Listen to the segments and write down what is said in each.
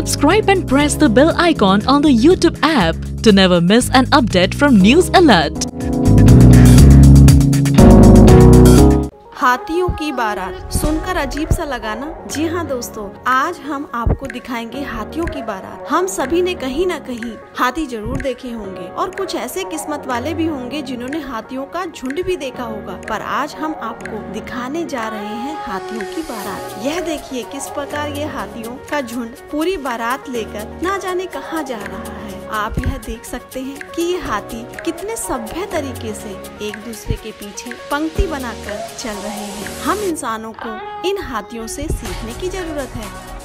Subscribe and press the bell icon on the YouTube app to never miss an update from News Alert. हाथियों की बारात। सुनकर अजीब सा लगा ना? जी हाँ दोस्तों, आज हम आपको दिखाएँगे हाथियों की बारात। हम सभी ने कहीं ना कहीं हाथी ज़रूर देखे होंगे और कुछ ऐसे किस्मत वाले भी होंगे जिन्होंने हाथियों का झुंड भी देखा होगा। पर आज हम आपको दिखाने जा रहे हैं हाथियों की बारात। यह देखिए किस प्रकार ये हाथियों का झुंड पूरी बारात लेकर ना जाने कहाँ जा रहा है। आप यह देख सकते हैं कि ये हाथी कितने सभ्य तरीके से एक दूसरे के पीछे पंक्ति बनाकर चल रहे हैं। हम इंसानों को इन हाथियों से सीखने की ज़रूरत है।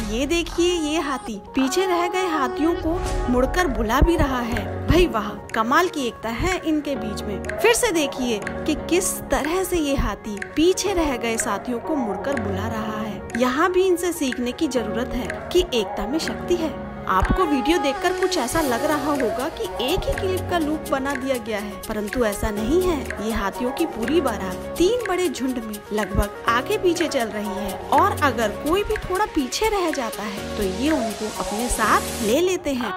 ये देखिए ये हाथी। पीछे रह गए हाथियों को मुड़कर बुला भी रहा है। भाई वाह, कमाल की एकता है इनके बीच में। फिर से देखिए कि किस तरह से ये हाथी पीछे रह गए साथियों को मुड़कर बुला रहा है। यहाँ भी इनसे सीखने की ज़रूरत है कि एकता में शक्ति है। आपको वीडियो देखकर कुछ ऐसा लग रहा होगा कि एक ही क्लिप का लूप बना दिया गया है, परंतु ऐसा नहीं है। ये हाथियों की पूरी बारात, तीन बड़े झुंड में लगभग आगे पीछे चल रही है। और अगर कोई भी थोड़ा पीछे रह जाता है तो ये उनको अपने साथ ले लेते हैं।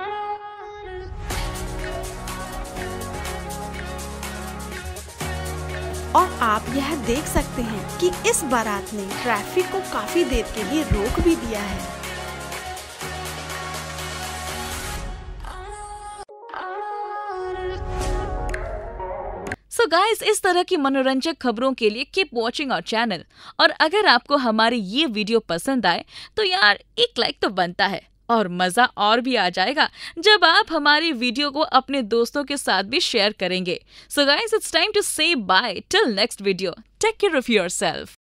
और आप यह देख सकते हैं कि इस बारात ने ट्रैफ़िक को काफ़ी देर के लिए रोक भी दिया है। सो गाइस इस तरह की मनोरंजक खबरों के लिए कीप वॉचिंग आवर चैनल और अगर आपको हमारी ये वीडियो पसंद आए तो यार, एक लाइक तो बनता है और मज़ा और भी आ जाएगा जब आप हमारी वीडियो को अपने दोस्तों के साथ भी शेयर करेंगे. So guys it's time to say bye till next video take care of your